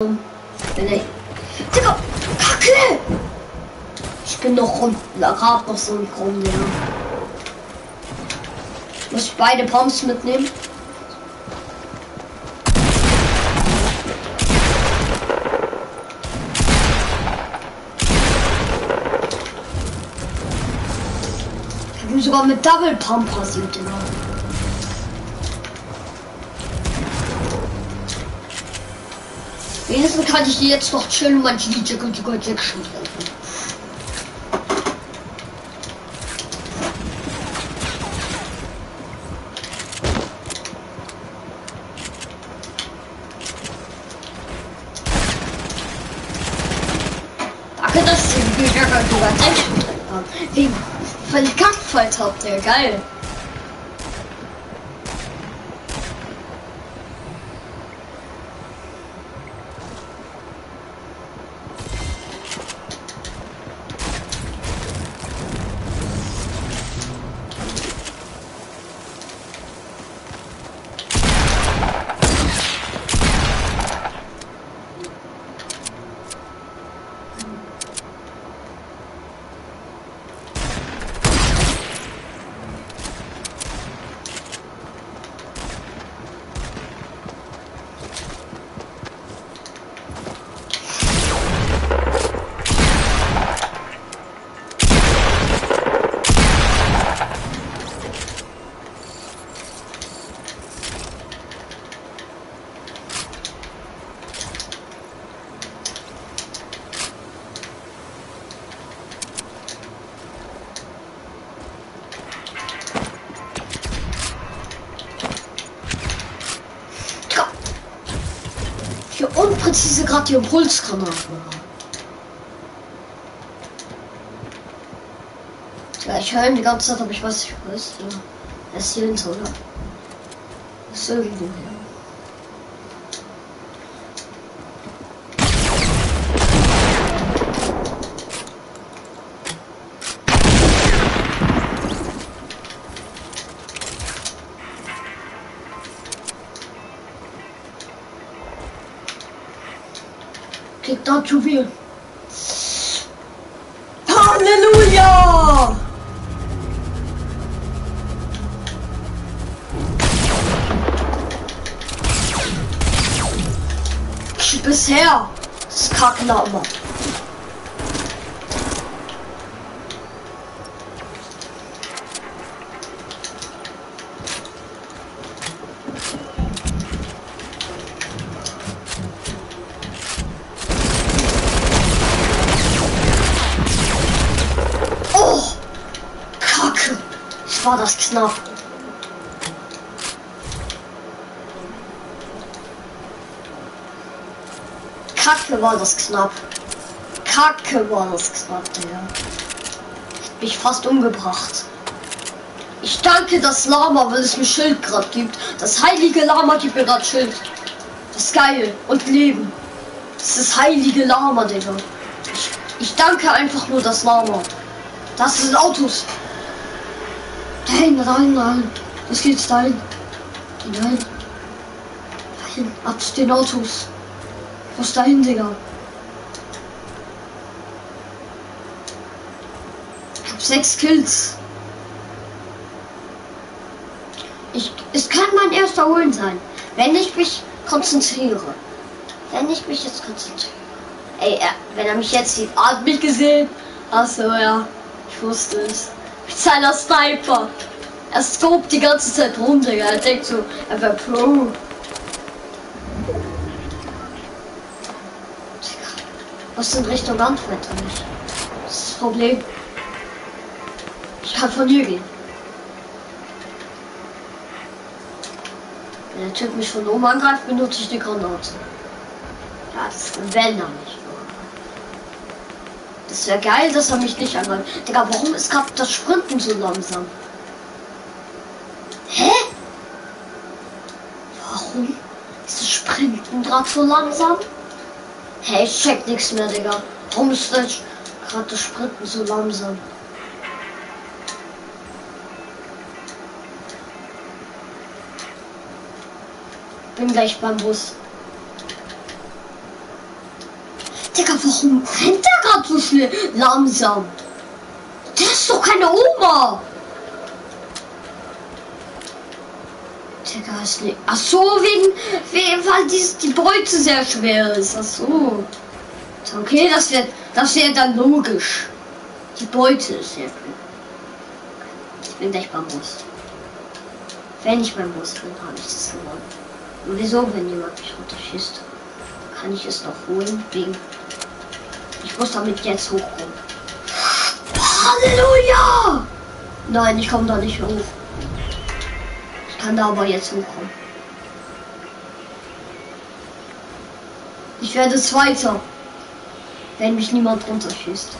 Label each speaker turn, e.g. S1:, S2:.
S1: Nee. Digga, Kacke! Ich bin noch rum, grad noch so ein rum, ja. Muss ich beide Pumps mitnehmen? Ich bin sogar mit Double Pump passiert, Digga. Wenigstens kann ich die jetzt noch schön mein Jiggle Jiggle Jackson treffen. Danke, dass die Jiggle Jiggle Jackson treffen Wie völlig kackfalls habt ihr, geil. Hier unpräzise gerade die Impulsgranate. Ja, ich höre ihn die ganze Zeit, aber ich weiß nicht, wo ist. Er ist hier hinter, oder? Ist irgendwo hier. Kriegt da zu viel. Halleluja! Bisher. Das ist Kacklama. Oh! Kacke! Ich war das knapp. Kacke war das knapp. Kacke war das knapp, der. Hat mich fast umgebracht. Ich danke das Lama, weil es mir Schild gerade gibt. Das heilige Lama gibt mir gerade Schild. Das ist geil. Und Leben. Das ist heilige Lama, Digga. Ich, ich danke einfach nur das Lama. Das sind Autos. Nein, nein, nein. Was geht's dahin? Nein. Dahin. Ab zu den Autos. Was dahin, Digga? Ich hab sechs Kills. Ich, es kann mein erster Holen sein, wenn ich mich konzentriere. Wenn ich mich jetzt konzentriere. Ey, er, wenn er mich jetzt sieht, hat mich gesehen. Achso, ja. Ich wusste es. Seiner Sniper. Er scopt die ganze Zeit rum, Digga. Er denkt so, er wäre Pro. Was in Richtung Antwort nicht? Das ist das Problem. Ich kann von hier gehen. Wenn der Typ mich von oben angreift, benutze ich die Granate. Ja, das ist wenn er mich. Das wäre geil, dass er mich nicht angreift. Digga, warum ist gerade das Sprinten so langsam? Hä? Warum ist das Sprinten gerade so langsam? Hey, ich check nichts mehr, Digga. Warum ist das gerade das Sprinten so langsam? Bin gleich beim Bus. Digga, warum rennt der gerade so schnell langsam? Das ist doch keine Oma. Digga, ist nicht. Ach so, wegen, wegen weil dies, die Beute sehr schwer ist. Ach so. Okay, das wird, das wäre dann logisch. Die Beute ist sehr viel. Ich bin gleich beim Bus. Wenn ich beim Bus bin, habe ich das gewonnen. Und wieso, wenn jemand mich runterschießt, kann ich es noch holen? Wegen. Ich muss damit jetzt hochkommen. Halleluja! Nein, ich komme da nicht hoch. Ich kann da aber jetzt hochkommen. Ich werde Zweiter, wenn mich niemand runterschießt.